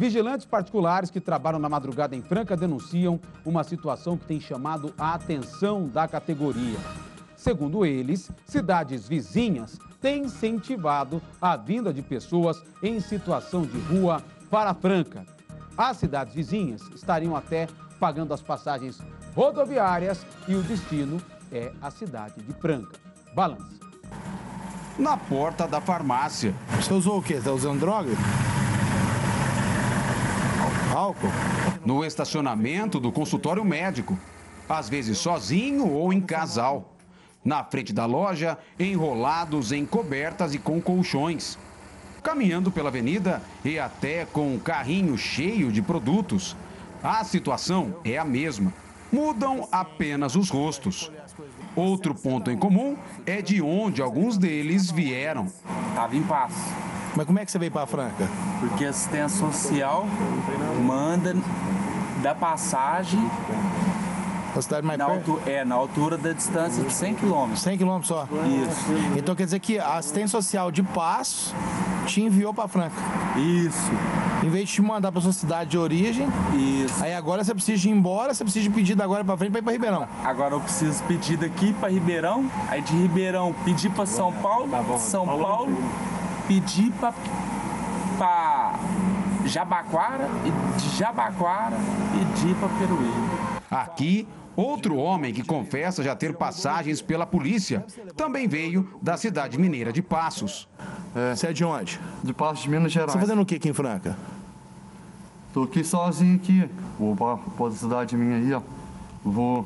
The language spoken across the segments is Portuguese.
Vigilantes particulares que trabalham na madrugada em Franca denunciam uma situação que tem chamado a atenção da categoria. Segundo eles, cidades vizinhas têm incentivado a vinda de pessoas em situação de rua para Franca. As cidades vizinhas estariam até pagando as passagens rodoviárias e o destino é a cidade de Franca. Balança. Na porta da farmácia. Você usou o quê? Está usando droga? Álcool? No estacionamento do consultório médico. Às vezes sozinho ou em casal. Na frente da loja, enrolados em cobertas e com colchões. Caminhando pela avenida e até com um carrinho cheio de produtos. A situação é a mesma. Mudam apenas os rostos. Outro ponto em comum é de onde alguns deles vieram. Estava em paz. Mas como é que você veio para Franca? Porque a assistência social manda da passagem a cidade mais na perto? altura, é, na altura da distância de 100 km. 100 quilômetros só? Isso. Então quer dizer que a assistência social de Passo te enviou para Franca. Isso. Em vez de te mandar para sua cidade de origem, Isso. aí agora você precisa ir embora, você precisa de pedido agora para frente para ir para Ribeirão. Agora eu preciso pedir daqui para Ribeirão, aí de Ribeirão pedir para São Paulo, São Paulo pedir para Jabaquara e de Jabaquara pedir para Peruíbe. Aqui, outro homem que confessa já ter passagens pela polícia também veio da cidade mineira de Passos. Você é de onde? De Passos de Minas Gerais. Você tá fazendo o que aqui em Franca? Tô aqui sozinho aqui. Vou pra, pra cidade minha aí, ó. Vou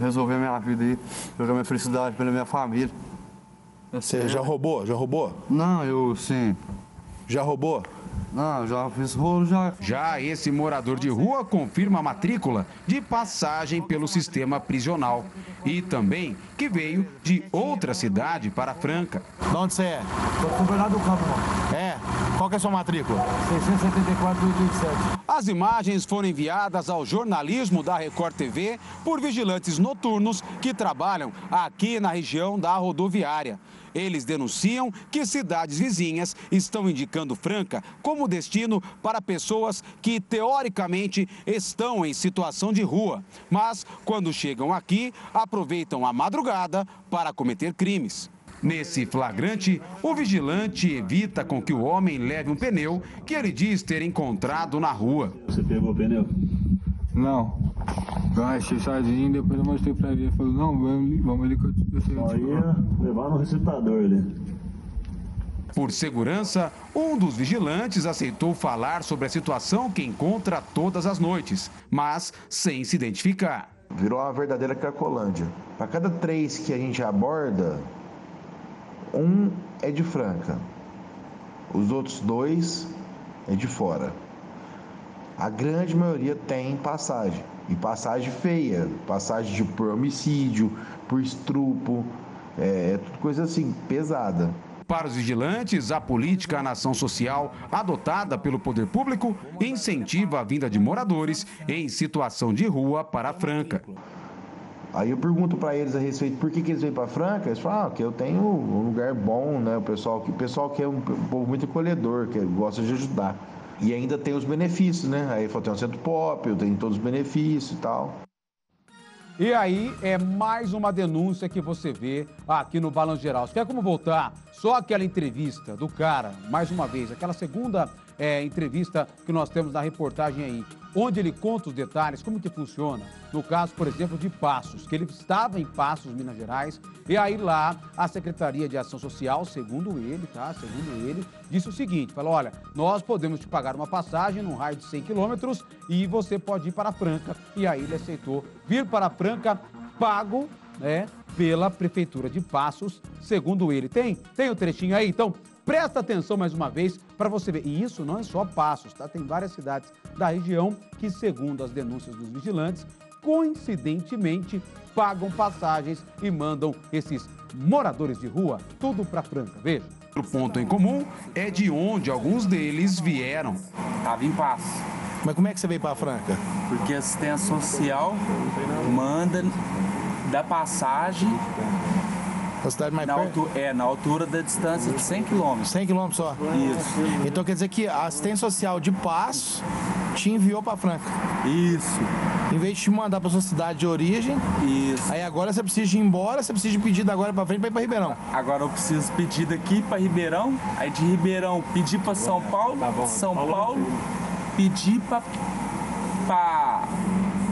resolver minha vida aí. Jogar minha felicidade pela minha família. Você já roubou? Já roubou? Não, eu sim. Já roubou? Não, já fiz rolo já. Já esse morador de rua confirma a matrícula de passagem pelo sistema prisional e também que veio de outra cidade para Franca. De onde você é? Tô com o Bernardo Campo, mano. É? Qual que é a sua matrícula? 674 87. As imagens foram enviadas ao jornalismo da Record TV por vigilantes noturnos que trabalham aqui na região da rodoviária. Eles denunciam que cidades vizinhas estão indicando Franca como destino para pessoas que, teoricamente, estão em situação de rua, mas, quando chegam aqui, aproveitam a madrugada para cometer crimes. Nesse flagrante, o vigilante evita com que o homem leve um pneu que ele diz ter encontrado na rua. Você pegou o pneu? Não. Eu achei sozinho, depois eu mostrei pra ele. Ele falou, não, vamos ali, vamos ali que eu te Aí for." ia levar no recitador ali. Por segurança, um dos vigilantes aceitou falar sobre a situação que encontra todas as noites, mas sem se identificar. Virou uma verdadeira cracolândia. Para cada três que a gente aborda, um é de Franca. Os outros dois é de fora. A grande maioria tem passagem. E passagem feia. Passagem por homicídio, por estrupo. É, é tudo coisa assim, pesada. Para os vigilantes, a política na ação social adotada pelo poder público incentiva a vinda de moradores em situação de rua para Franca. Aí eu pergunto para eles a respeito por que, que eles vêm para Franca, eles falam ah, que eu tenho um lugar bom, né? O pessoal que o pessoal que é um povo muito acolhedor, que gosta de ajudar. E ainda tem os benefícios, né? Aí falou, tem um centro pop, eu tenho todos os benefícios e tal. E aí é mais uma denúncia que você vê aqui no Balanço Geral. Você quer como voltar? Só aquela entrevista do cara, mais uma vez, aquela segunda é, entrevista que nós temos na reportagem aí, onde ele conta os detalhes, como que funciona. No caso, por exemplo, de Passos, que ele estava em Passos, Minas Gerais, e aí lá a Secretaria de Ação Social, segundo ele, tá? Segundo ele, disse o seguinte: falou: olha, nós podemos te pagar uma passagem num raio de 100 quilômetros e você pode ir para Franca. E aí ele aceitou vir para Franca, pago, né, pela Prefeitura de Passos, segundo ele. Tem? Tem o trechinho aí? Então, presta atenção mais uma vez para você ver. E isso não é só Passos, tá? Tem várias cidades da região que, segundo as denúncias dos vigilantes, coincidentemente pagam passagens e mandam esses moradores de rua tudo para Franca. Veja. O ponto em comum é de onde alguns deles vieram. Estava em paz. Mas como é que você veio para Franca? Porque a assistência social manda da passagem A cidade mais Na perto? é, na altura da distância de 100 quilômetros. 100 quilômetros só? Isso. Então quer dizer que a assistência social de Passo te enviou para Franca. Isso. Em vez de te mandar para sua cidade de origem, Isso. aí agora você precisa de ir embora, você precisa de pedir da agora para frente para ir para Ribeirão. Agora eu preciso pedir daqui para Ribeirão, aí de Ribeirão pedir para São Paulo, São Paulo pedir para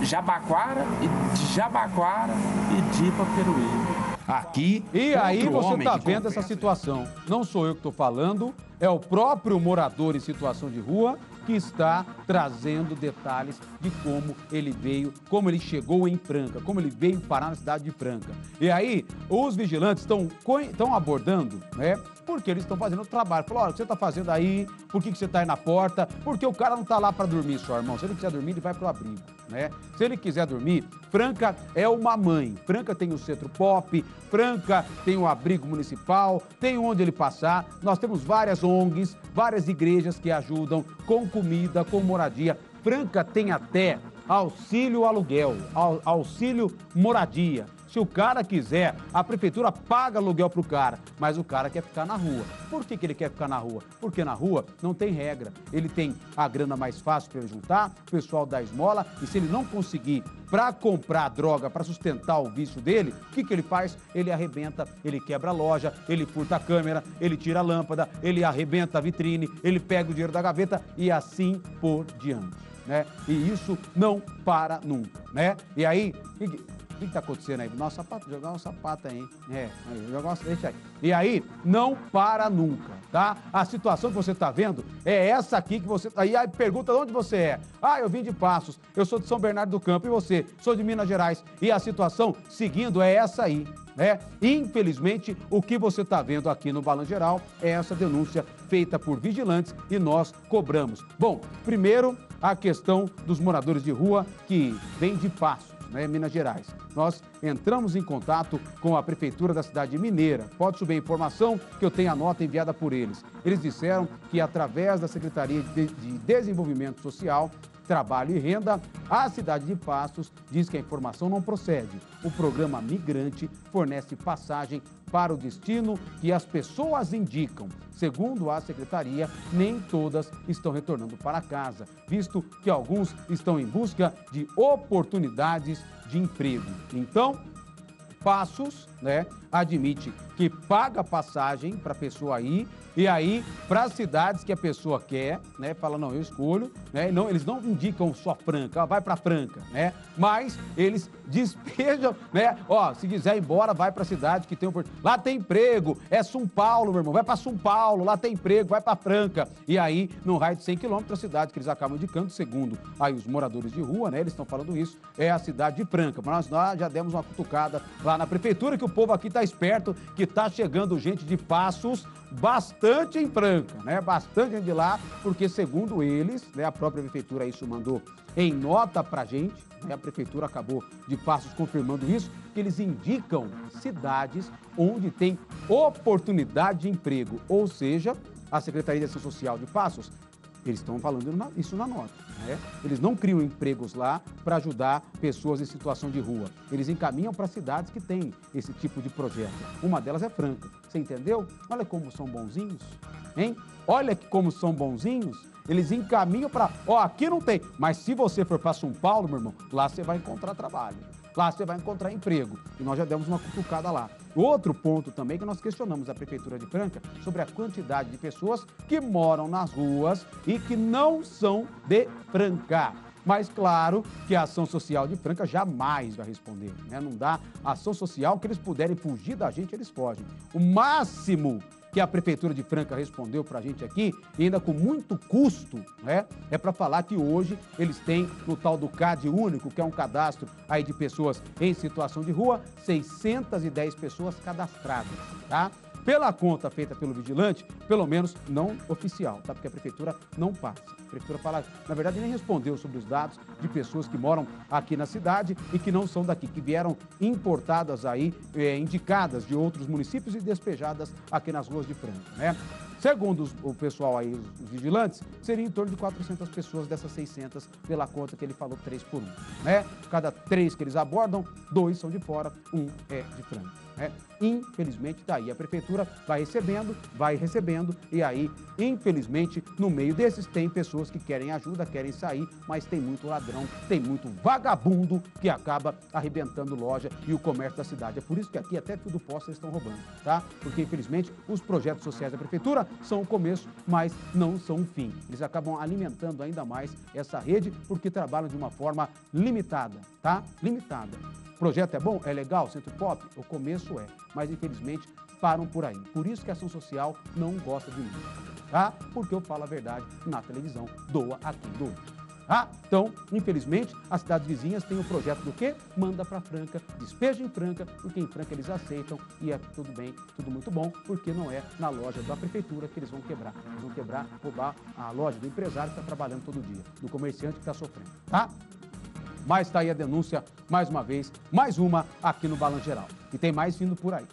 Jabaquara e de Jabaquara pedir para Peruíbe. Aqui, E aí você está vendo essa situação. Não sou eu que estou falando, é o próprio morador em situação de rua que está trazendo detalhes de como ele veio, como ele chegou em Franca, como ele veio parar na cidade de Franca. E aí, os vigilantes estão abordando, né? Porque eles estão fazendo o trabalho. Falaram, olha, o que você está fazendo aí? Por que, que você está aí na porta? Porque o cara não está lá para dormir só, irmão. Se ele quiser dormir, ele vai pro abrigo, né? Se ele quiser dormir, Franca é uma mãe. Franca tem o centro pop, Franca tem o abrigo municipal, tem onde ele passar. Nós temos várias ONGs, várias igrejas que ajudam com comida, com moradia. Franca tem até auxílio aluguel, au- auxílio moradia. Se o cara quiser, a prefeitura paga aluguel pro cara, mas o cara quer ficar na rua. Por que, que ele quer ficar na rua? Porque na rua não tem regra. Ele tem a grana mais fácil para juntar, o pessoal dá esmola, e se ele não conseguir para comprar droga, para sustentar o vício dele, o que, que ele faz? Ele arrebenta, ele quebra a loja, ele furta a câmera, ele tira a lâmpada, ele arrebenta a vitrine, ele pega o dinheiro da gaveta e assim por diante. Né? E isso não para nunca, né? E aí, o que, está acontecendo aí? Nossa, sapato, jogar um sapato aí, hein? É, jogar uma, deixa aí. E aí, não para nunca, tá? A situação que você está vendo é essa aqui que você. Aí, aí pergunta de onde você é. Ah, eu vim de Passos, eu sou de São Bernardo do Campo, e você? Sou de Minas Gerais. E a situação seguindo é essa aí. Né? Infelizmente, o que você está vendo aqui no Balanço Geral é essa denúncia feita por vigilantes e nós cobramos. Bom, primeiro, a questão dos moradores de rua que vêm de Passos né, Minas Gerais. Nós entramos em contato com a Prefeitura da cidade mineira. Pode subir a informação que eu tenho a nota enviada por eles. Eles disseram que, através da Secretaria de de Desenvolvimento Social, Trabalho e Renda, a cidade de Passos diz que a informação não procede. O programa Migrante fornece passagem para o destino que as pessoas indicam. Segundo a secretaria, nem todas estão retornando para casa, visto que alguns estão em busca de oportunidades de emprego. Então, Passos, né, admite que paga passagem para a pessoa ir e aí para as cidades que a pessoa quer, né, fala não, eu escolho, né, não, eles não indicam só Franca, ó, vai para Franca, né, mas eles despejam, né, ó, se quiser ir embora, vai para a cidade que tem oportunidade. Lá tem emprego, é São Paulo, meu irmão, vai para São Paulo, lá tem emprego, vai para Franca. E aí, no raio de 100 quilômetros, a cidade que eles acabam indicando, segundo aí os moradores de rua, né, eles estão falando isso, é a cidade de Franca. Mas nós já demos uma cutucada lá na prefeitura, que o povo aqui tá esperto, que tá chegando gente de passos bastante em Franca, né? Bastante de lá, porque segundo eles, né, a própria prefeitura isso mandou em nota pra gente, né, a prefeitura acabou de Passos confirmando isso, que eles indicam cidades onde tem oportunidade de emprego, ou seja, a Secretaria de Ação Social de Passos eles estão falando isso na nota. Né? Eles não criam empregos lá para ajudar pessoas em situação de rua. Eles encaminham para cidades que têm esse tipo de projeto. Uma delas é Franca. Você entendeu? Olha como são bonzinhos, hein? Olha como são bonzinhos. Eles encaminham para. Ó, aqui não tem. Mas se você for para São Paulo, meu irmão, lá você vai encontrar trabalho. Lá você vai encontrar emprego. E nós já demos uma cutucada lá. Outro ponto também que nós questionamos a Prefeitura de Franca sobre a quantidade de pessoas que moram nas ruas e que não são de Franca. Mas claro que a ação social de Franca jamais vai responder. Né? Não dá ação social que eles puderem fugir da gente, eles fogem. O máximo que a Prefeitura de Franca respondeu para a gente aqui, e ainda com muito custo, né? É para falar que hoje eles têm no tal do CAD único, que é um cadastro aí de pessoas em situação de rua, 610 pessoas cadastradas, tá? Pela conta feita pelo vigilante, pelo menos não oficial, tá? Porque a prefeitura não passa. A prefeitura fala, na verdade, nem respondeu sobre os dados de pessoas que moram aqui na cidade e que não são daqui, que vieram importadas aí, eh, indicadas de outros municípios e despejadas aqui nas ruas de Franca, né? Segundo os- o pessoal aí, os, os vigilantes, seria em torno de 400 pessoas dessas 600, pela conta que ele falou, 3 por 1, né? Cada três que eles abordam, dois são de fora, um é de Franca. né? Infelizmente, daí a prefeitura vai recebendo, vai recebendo, e aí, infelizmente, no meio desses tem pessoas que querem ajuda, querem sair, mas tem muito ladrão, tem muito vagabundo que acaba arrebentando loja e o comércio da cidade. É por isso que aqui até tudo posto eles estão roubando, tá? Porque, infelizmente, os projetos sociais da prefeitura são o começo, mas não são o fim. Eles acabam alimentando ainda mais essa rede porque trabalham de uma forma limitada, tá? Limitada. Projeto é bom? É legal? Centro Pop? O começo é, mas infelizmente param por aí. Por isso que a ação social não gosta de mim, tá? Porque eu falo a verdade na televisão, doa a quem doa. Tá? Então, infelizmente, as cidades vizinhas têm o projeto do quê? Manda para Franca, despeja em Franca, porque em Franca eles aceitam e é tudo bem, tudo muito bom, porque não é na loja da prefeitura que eles vão quebrar. Eles vão quebrar, roubar a loja do empresário que está trabalhando todo dia, do comerciante que está sofrendo, tá? Mas está aí a denúncia, mais uma vez, mais uma aqui no Balanço Geral. E tem mais vindo por aí.